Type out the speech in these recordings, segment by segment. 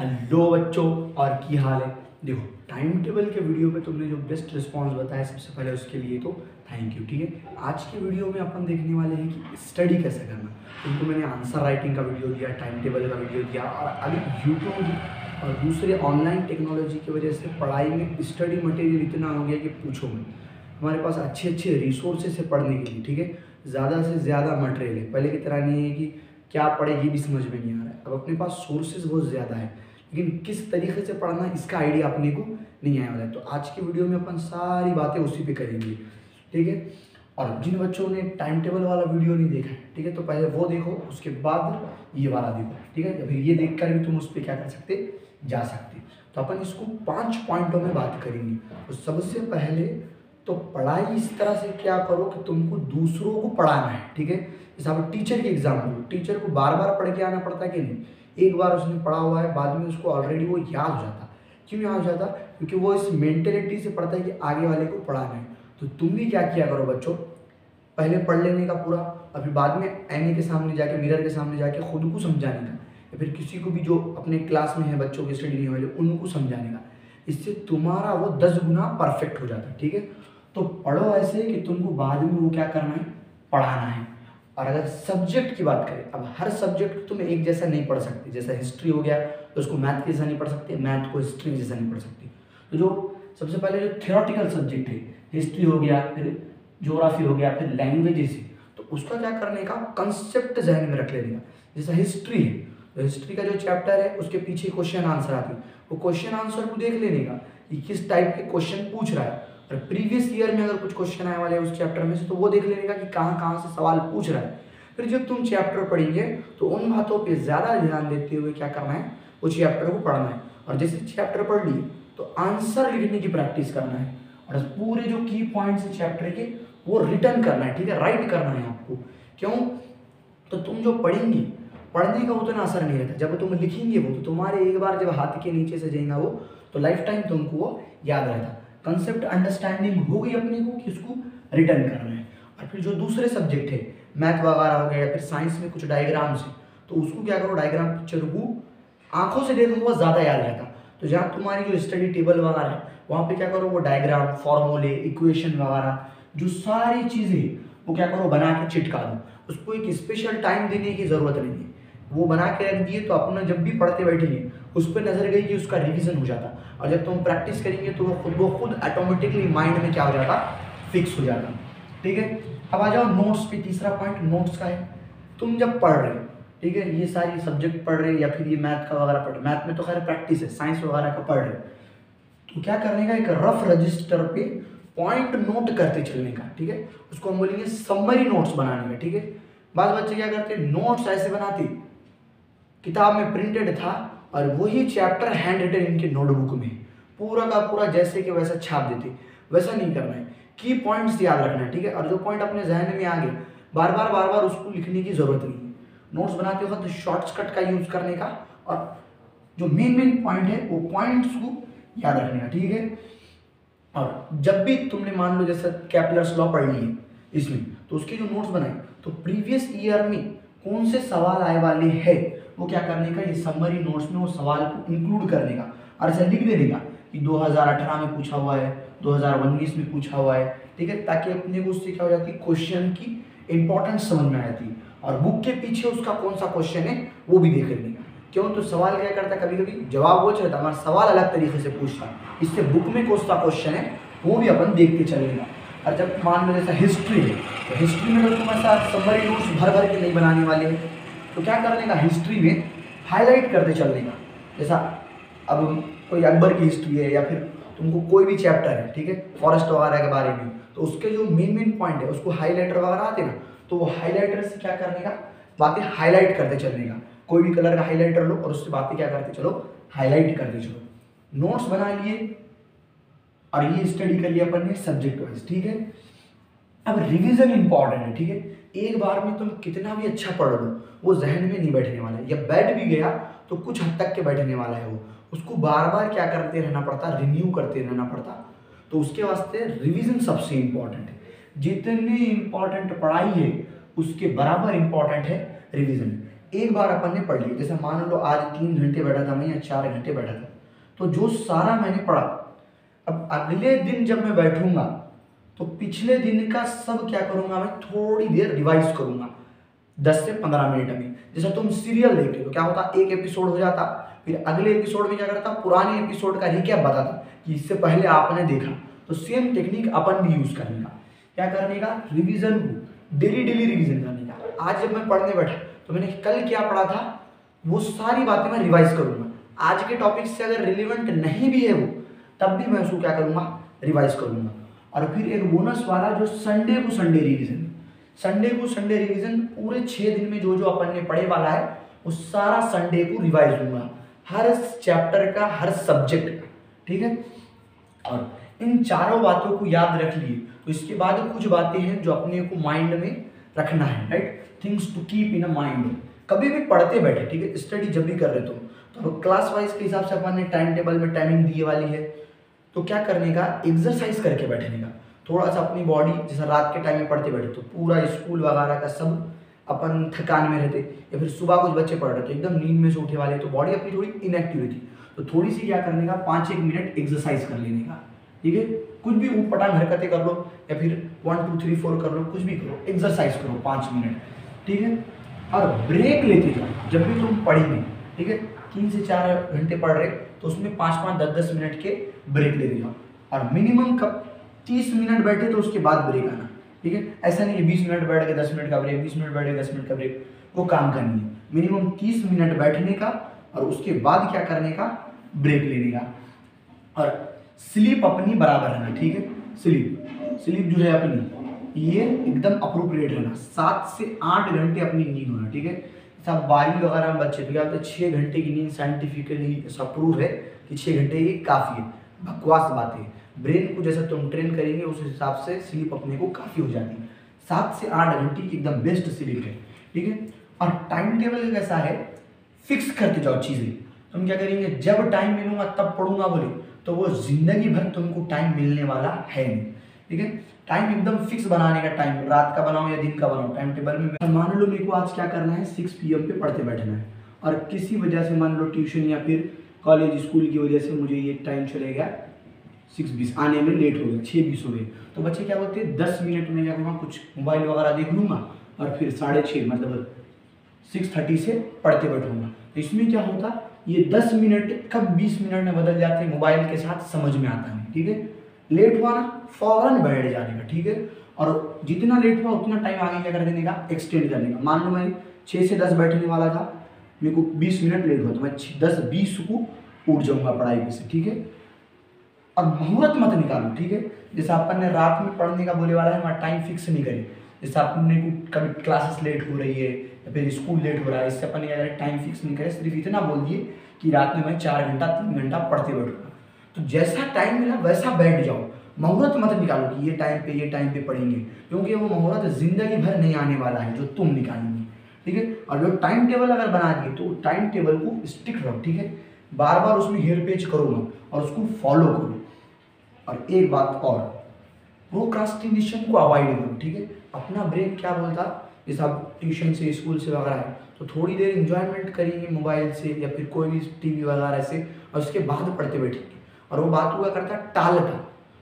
Hello बच्चों, और की हाल है? देखो टाइम टेबल के वीडियो पे तुमने जो बेस्ट रिस्पांस बताया सबसे पहले उसके लिए तो थैंक यू ठीक है? आज के वीडियो में अपन देखने वाले हैं कि स्टडी कैसे करना। तुमको मैंने आंसर राइटिंग का वीडियो दिया टाइम टेबल का वीडियो दिया, और अभी यूट्यूब और दूसरे ऑनलाइन टेक्नोलॉजी की वजह से पढ़ाई में स्टडी मटेरियल इतना हो गया कि पूछो मत। हमारे पास अच्छे अच्छे रिसोर्सेज है पढ़ने के लिए, ठीक है? ज़्यादा से ज़्यादा मटेरियल है। पहले की तरह नहीं है कि क्या पढ़े, ये भी समझ में नहीं आ रहा है। अब अपने पास सोर्सेज बहुत ज़्यादा है। लेकिन किस तरीके से पढ़ना इसका आइडिया अपने को नहीं आया वाला है। तो आज की वीडियो में अपन सारी बातें उसी पे करेंगे, ठीक है? और जिन बच्चों ने टाइम टेबल वाला वीडियो नहीं देखा है, ठीक है तो पहले वो देखो, उसके बाद ये वाला देखो, ठीक है? फिर ये देख कर भी तुम उस पर क्या कर सकते, जा सकते। तो अपन इसको पाँच पॉइंटों में बात करेंगे। तो सबसे पहले तो पढ़ाई इस तरह से क्या करो कि तुमको दूसरों को पढ़ाना है, ठीक है? जैसे टीचर की एग्ज़ाम टीचर को बार बार पढ़ के आना पड़ता है कि नहीं? एक बार उसने पढ़ा हुआ है, बाद में उसको ऑलरेडी वो याद हो जाता। क्यों याद हो जाता? क्योंकि वो इस मेंटेलिटी से पढ़ता है कि आगे वाले को पढ़ाना है। तो तुम भी क्या किया करो बच्चों? पहले पढ़ लेने का पूरा, और फिर बाद में आईने के सामने जाके मिरर के सामने जाके खुद को समझाने का। या फिर किसी को भी जो अपने क्लास में है बच्चों के स्टडी नहीं वाले, उनको समझाने का। इससे तुम्हारा वो दस गुना परफेक्ट हो जाता है ठीक है? तो पढ़ो ऐसे कि तुमको बाद में वो क्या करना है? पढ़ाना है। और अगर सब्जेक्ट की बात करें, अब हर सब्जेक्ट तुम एक जैसा नहीं पढ़ सकते। जैसा हिस्ट्री हो गया तो उसको मैथ के जैसा नहीं पढ़ सकते मैथ को हिस्ट्री जैसा नहीं पढ़ सकते। तो जो सबसे पहले जो थियोरटिकल सब्जेक्ट है हिस्ट्री हो गया, फिर जोग्राफी हो गया, फिर लैंग्वेजेस है तो उसका क्या करने का कंसेप्ट जहन में रख लेने का। जैसा हिस्ट्री है तो हिस्ट्री का जो चैप्टर है, उसके पीछे क्वेश्चन आंसर आते हैं। वो क्वेश्चन आंसर को देख लेने का कि किस टाइप के क्वेश्चन पूछ रहा है। और प्रीवियस ईयर में अगर कुछ क्वेश्चन आए वाले उस चैप्टर में से तो वो देख लेने का कि कहाँ कहाँ से सवाल पूछ रहा है। फिर जब तुम चैप्टर पढ़ेंगे तो उन बातों पे ज़्यादा ध्यान देते हुए क्या करना है, उस चैप्टर को पढ़ना है। और जैसे चैप्टर पढ़ लिए तो आंसर लिखने की प्रैक्टिस करना है। और पूरे जो की पॉइंट्स है चैप्टर के, वो रिटर्न करना है, ठीक है? राइट करना है आपको। क्यों? तो तुम जो पढ़ेंगे, पढ़ने का उतना असर नहीं रहता। जब तुम लिखेंगे वो तो तुम्हारे एक बार जब हाथ के नीचे से जाएगा वो तो लाइफ टाइम तुमको वो याद रहता। कंसेप्ट अंडरस्टैंडिंग हो गई अपने को कि उसको रिटर्न करना है। और फिर जो दूसरे सब्जेक्ट है मैथ वगैरह हो गया या फिर साइंस में कुछ डायग्राम्स है तो उसको क्या करो डायग्राम पिक्चर को आँखों से देखो वो ज़्यादा याद रहता। तो जहाँ तुम्हारी जो स्टडी टेबल वगैरह है, वहाँ पे क्या करो, वो डायग्राम फॉर्मूले इक्वेशन वगैरह, जो सारी चीज़ें, वो क्या करो, बना के चिटका दो। उसको एक स्पेशल टाइम देने की ज़रूरत नहीं है। वो बना के रख दिए तो अपना जब भी पढ़ते बैठेंगे, उस पर नज़र गई कि उसका रिविजन हो जाता। और जब तुम तो प्रैक्टिस करेंगे तो वो खुद वो खुद ऑटोमेटिकली माइंड में क्या हो जाता? फिक्स हो जाता। ठीक है? अब आ जाओ नोट्स पे, तीसरा पॉइंट नोट्स का है। तुम जब पढ़ रहे हो, ठीक है? ये सारी सब्जेक्ट पढ़ रहे या फिर ये मैथ का वगैरह पढ़ रहे मैथ में तो खैर प्रैक्टिस है साइंस वगैरह का पढ़ रहे तो क्या करने का, एक रफ रजिस्टर पे पॉइंट नोट करते चलने का, ठीक है? उसको हम बोलेंगे समरी नोट्स बनाने का, ठीक है? बाद बच्चे क्या करते नोट्स ऐसे बनाते किताब में प्रिंटेड था और वही चैप्टर हैंड रिटन इनके नोटबुक में। पूरा का पूरा जैसे कि वैसा छाप देते। वैसा नहीं करना है। की पॉइंट्स याद रखना है, ठीक है? और जो पॉइंट अपने जहन में आ गए बार बार बार बार उसको लिखने की ज़रूरत नहीं है। नोट्स बनाते वक्त शॉर्टकट का यूज़ करने का और जो मेन मेन पॉइंट है, वो पॉइंट्स को याद रखने का, ठीक है? और जब भी तुमने मान लो जैसे कैपलर्स लॉ पढ़ है, इसमें तो उसके जो नोट्स बनाए तो प्रीवियस ईयर में कौन से सवाल आए वाले हैं? वो क्या करने का, ये समरी नोट्स में वो सवाल को इंक्लूड करने का और ऐसा लिख देने का कि 2018 में पूछा हुआ है 2019 में पूछा हुआ है, ठीक है? ताकि अपने को उससे क्या हो जाती क्वेश्चन की इंपॉर्टेंस समझ में आ जाती। है और बुक के पीछे उसका कौन सा क्वेश्चन है, वो भी देख लेने। का क्यों? तो सवाल क्या करता है कभी कभी जवाब वो चलता हमारा सवाल अलग तरीके से पूछता है। इससे बुक में कौन सा क्वेश्चन है, वो भी अपन देखते चलेगा और जब मान लो जैसा हिस्ट्री है तो हिस्ट्री में तो तुम ऐसा समरी नोट्स भर भर के नहीं बनाने वाले हैं। तो क्या करने का हिस्ट्री में हाईलाइट करते चलने का? जैसा अब कोई अकबर की हिस्ट्री है या फिर तुमको कोई भी चैप्टर है, ठीक है? फॉरेस्ट वगैरह के बारे में। तो उसके जो मेन मेन पॉइंट है, उसको हाईलाइटर वगैरह आते ना तो वो हाईलाइटर से क्या करने का? बातें हाईलाइट करते चलने का। कोई भी कलर का हाईलाइटर लो और उससे बातें क्या करते चलो? हाईलाइट करते चलो। नोट्स बना लिए और ये स्टडी कर लिया अपन ने सब्जेक्ट वाइज ठीक है? अब रिवीजन इंपॉर्टेंट है, ठीक है? एक बार में तुम कितना भी अच्छा पढ़ लो, वो जहन में नहीं बैठने वाला है। या बैठ भी गया तो कुछ हद तक के बैठने वाला है वो। उसको बार बार क्या करते रहना पड़ता? रिन्यू करते रहना पड़ता। तो उसके वास्ते रिवीजन सबसे इंपॉर्टेंट है। जितनी इंपॉर्टेंट पढ़ाई है, उसके बराबर इंपॉर्टेंट है रिवीजन एक बार अपन ने पढ़ लिया। जैसे मान लो आज तीन घंटे बैठा था मैं या चार घंटे बैठा था। तो जो सारा मैंने पढ़ा, अब अगले दिन जब मैं बैठूँगा तो पिछले दिन का सब क्या करूँगा मैं? थोड़ी देर रिवाइज करूँगा। दस से पंद्रह मिनट में। जैसे तुम सीरियल देखते हो, क्या होता? एक एपिसोड हो जाता। फिर अगले एपिसोड में क्या करता? पुराने एपिसोड का रिकैप बताता? कि इससे पहले आपने देखा। तो सेम टेक्निक अपन भी यूज़ करने का क्या करने का? रिविजन को। डेली डेली रिविजन करने का। आज जब मैं पढ़ने बैठा तो मैंने कल क्या पढ़ा था? वो सारी बातें मैं रिवाइज करूँगा। आज के टॉपिक से अगर रिलेवेंट नहीं भी है वो, तब भी मैं उसको क्या करूँगा? रिवाइज करूँगा। और फिर एक बोनस वाला जो संडे को संडे रिविजन संडे को संडे रिविजन पूरे छः दिन में जो जो अपन ने पढ़े वाला है, वो सारा संडे को रिवाइज दूँगा। हर चैप्टर का, हर सब्जेक्ट का, ठीक है? और इन चारों बातों को याद रख लिए। तो इसके बाद कुछ बातें हैं जो अपने को माइंड में रखना है right things to keep in a mind कभी भी पढ़ते बैठे, ठीक है? स्टडी जब भी कर रहे तुम तो। क्लास वाइज के हिसाब से अपन ने टाइम टेबल में टाइमिंग दिए वाली है। तो क्या करने का? एक्सरसाइज करके बैठने का। थोड़ा सा अपनी बॉडी जैसे रात के टाइम में पढ़ते बैठे तो पूरा स्कूल वगैरह का सब अपन थकान में रहते, या फिर सुबह कुछ बच्चे पढ़ रहे थे, एकदम नींद में से उठे वाले तो बॉडी अपनी थोड़ी इनएक्टिव थी तो थोड़ी सी क्या करने का? पाँच एक मिनट एक्सरसाइज कर लेने का। ठीक है? कुछ भी ऊपटांग हरकतें कर लो, या फिर वन टू थ्री फोर कर लो, कुछ भी करो एक्सरसाइज करो पाँच मिनट ठीक है? और ब्रेक लेते जाओ, जब भी तुम पढ़ेंगे। ठीक है? तीन से चार घंटे पढ़ रहे तो उसमें पाँच पाँच, दस दस मिनट के ब्रेक लेते जाओ और मिनिमम कब? तीस मिनट बैठे तो उसके बाद ब्रेक आना, ठीक है? ऐसा नहीं है बीस मिनट बैठ के, दस मिनट का ब्रेक बीस मिनट बैठ के, दस मिनट का ब्रेक वो काम का नहीं है। मिनिमम तीस मिनट बैठने का और उसके बाद क्या करने का? ब्रेक लेने का। और स्लीप अपनी बराबर रहना, ठीक है? स्लीप स्लीप जो है अपनी, ये एकदम अप्रोप्रिएट रहना। सात से आठ घंटे अपनी नींद होना, ठीक है? सब बारहवीं वगैरह में बच्चे तो होता छः घंटे की नींद साइंटिफिकली ऐसा प्रूव है कि छः घंटे ही काफ़ी है। बकवास बात है। ब्रेन को जैसे तुम ट्रेन करेंगे, उस हिसाब से स्लीप अपने को काफ़ी हो जाती है। सात से आठ घंटे की एकदम बेस्ट स्लीप है। ठीक है? और टाइम टेबल कैसा है? फिक्स करते जाओ चीज़ें। तुम क्या करेंगे? जब टाइम मिलूँगा, तब पढ़ूँगा बोले। तो वो ज़िंदगी भर तुमको टाइम मिलने वाला है नहीं। ठीक है? टाइम एकदम फिक्स बनाने का टाइम रात का बनाओ या दिन का बनाओ टाइम टेबल में मान लो मेरे को आज क्या करना है? सिक्स पी पे पढ़ते बैठना है। और किसी वजह से मान लो ट्यूशन या फिर कॉलेज स्कूल की वजह से मुझे ये टाइम चले गया सिक्स बीस, आने में लेट हो गया छः बीस हो गए। तो बच्चे क्या बोलते हैं? दस मिनट में क्या करूँगा कुछ मोबाइल वगैरह देख लूँगा और फिर साढ़े छः मतलब सिक्स थर्टी से पढ़ते बैठूँगा। तो इसमें क्या होता? ये दस मिनट कब बीस मिनट में बदल जाते हैं? मोबाइल के साथ समझ में आता नहीं ठीक है? लेट हुआ ना, फ़ौरन बैठ जाने का, ठीक है? और जितना लेट हुआ, उतना टाइम आगे क्या कर देने का? एक्सटेंड करने का। मान लो मैं छः से दस बैठने वाला था, मेरे को बीस मिनट लेट हुआ तो मैं दस, बीस को उठ जाऊँगा पढ़ाई में से, ठीक है? और मुहूर्त मत निकालो, ठीक है? जैसे अपन ने रात में पढ़ने का बोले वाला है वहाँ टाइम फिक्स नहीं करें। जैसे अपने को कभी क्लासेस लेट हो रही है, या फिर स्कूल लेट हो रहा है, इससे अपन अगर टाइम फिक्स नहीं करे, सिर्फ़ इतना बोल दिए कि रात में मैं चार घंटा, तीन घंटा पढ़ते बैठूँगा। तो जैसा टाइम मिला, वैसा बैठ जाओ। मुहूर्त मत निकालो कि ये टाइम पे, ये टाइम पे पढ़ेंगे। क्योंकि वो मुहूर्त ज़िंदगी भर नहीं आने वाला है, जो तुम निकालेंगे। ठीक है? और जो टाइम टेबल अगर बना दिए तो टाइम टेबल को स्टिक रहो ठीक है? बार बार उसमें हेयर पेज करो मत और उसको फॉलो करो। और एक बात और प्रोक्रास्टिनेशन को अवॉइड करो ठीक है? अपना ब्रेन क्या बोलता? जैसे आप ट्यूशन से स्कूल से वगैरह है। तो थोड़ी देर इंजॉयमेंट करेंगे मोबाइल से या फिर कोई भी टीवी वगैरह से, और उसके बाद पढ़ते बैठेंगे और वो बात हुआ करता टाल टालता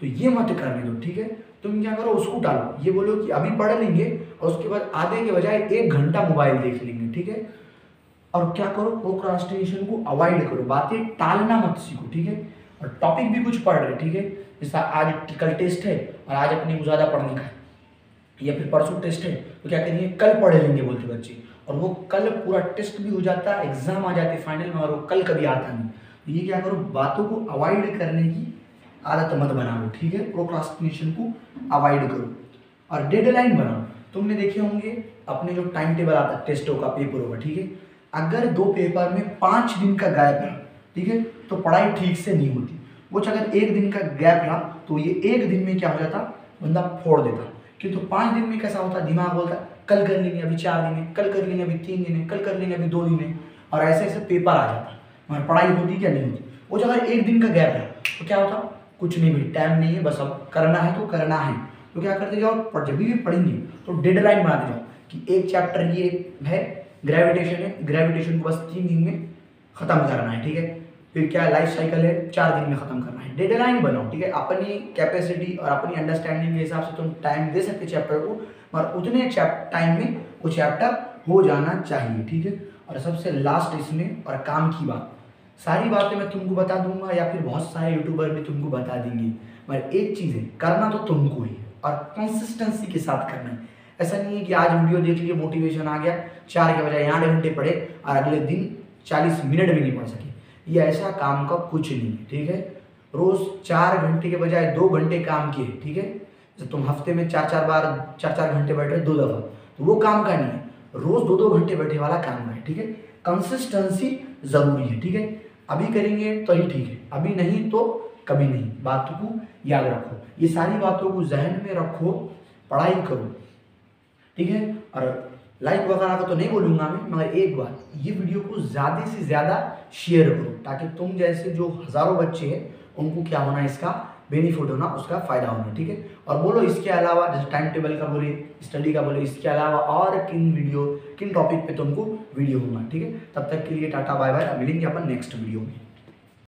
तो ये मत करने दो, ठीक है? तुम क्या करो, उसको टालो। ये बोलो कि अभी पढ़ लेंगे और उसके बाद आधे के बजाय एक घंटा मोबाइल देख लेंगे, ठीक है? और क्या करो प्रोक्रास्टिनेशन को अवॉइड करो। बातें टालना मत सीखो, ठीक है? और टॉपिक भी कुछ पढ़ रहे, ठीक है? जैसा आज कल टेस्ट है और आज अपने को ज़्यादा पढ़ने का है। या फिर परसों टेस्ट है तो क्या करेंगे? कल पढ़ लेंगे, बोलते बच्चे। और वो कल पूरा टेस्ट भी हो जाता है एग्ज़ाम आ जाते फाइनल में, और वो कल कभी आता नहीं। तो ये क्या करो, बातों को अवॉइड करने की आदत मत बना लो ठीक है? प्रोक्रास्टिनेशन को अवॉइड करो। और डेडलाइन बनाओ। तुमने देखे होंगे, अपने जो टाइम टेबल आता है टेस्टों का पेपर होगा, ठीक है? अगर दो पेपर में पाँच दिन का गैप है ठीक है? तो पढ़ाई ठीक से नहीं होती। वो अगर एक दिन का गैप रहा तो ये एक दिन में क्या हो जाता? बंदा फोड़ देता। किंतु तो पाँच दिन में कैसा होता? दिमाग बोलता, कल कर लेंगे, अभी चार दिन है, कल कर लेंगे, अभी तीन दिन है, कल कर लेंगे, अभी दो दिन है। और ऐसे ऐसे पेपर आ जाता। मगर पढ़ाई होती क्या नहीं होती? वो जो अगर एक दिन का गैप है तो क्या होता? कुछ नहीं भाई टाइम नहीं है, बस अब करना है तो करना है। तो क्या करते जाओ जब भी पढ़ेंगे तो डेड लाइन बनाते जाओ कि एक चैप्टर ये है ग्रेविटेशन है ग्रेविटेशन को बस तीन दिन में ख़त्म करना है, ठीक है? फिर क्या लाइफ साइकिल है? चार दिन में ख़त्म करना है। डेडलाइन बनाओ, ठीक है? अपनी कैपेसिटी और अपनी अंडरस्टैंडिंग के हिसाब से तुम टाइम दे सकते चैप्टर को, मगर उतने टाइम में वो चैप्टर हो जाना चाहिए, ठीक है? और सबसे लास्ट इसमें और काम की बात। सारी बातें मैं तुमको बता दूँगा या फिर बहुत सारे यूट्यूबर भी तुमको बता देंगे। मगर एक चीज़ है, करना तो तुमको ही और कंसिस्टेंसी के साथ करना है। ऐसा नहीं है कि आज वीडियो देख लिए मोटिवेशन आ गया, चार के बजाय आठ घंटे पढ़े और अगले दिन चालीस मिनट भी नहीं पढ़ सके। ये ऐसा काम का कुछ नहीं है, ठीक है? रोज़ चार घंटे के बजाय दो घंटे काम किए, ठीक है? जैसे तुम हफ़्ते में चार चार बार, चार चार घंटे बैठ रहे दो दफ़ा तो वो काम का नहीं है। रोज़ दो दो घंटे बैठे वाला काम का है, ठीक है? कंसिस्टेंसी ज़रूरी है, ठीक है? अभी करेंगे तो ही ठीक है। अभी नहीं तो कभी नहीं। बात को याद रखो। ये सारी बातों को जहन में रखो, पढ़ाई करो। ठीक है? और लाइक वगैरह का तो नहीं बोलूँगा मैं, मगर एक बात, ये वीडियो को ज़्यादा से ज़्यादा शेयर करो, ताकि तुम जैसे जो हज़ारों बच्चे हैं, उनको क्या होना इसका बेनिफिट होना, उसका फ़ायदा होना, ठीक है? और बोलो इसके अलावा, जैसे टाइम टेबल का बोले स्टडी का बोले, इसके अलावा और किन वीडियो किन टॉपिक पे तुमको वीडियो होगा, ठीक है? तब तक के लिए टाटा बाय बाय मिलेंगे अपन नेक्स्ट वीडियो में।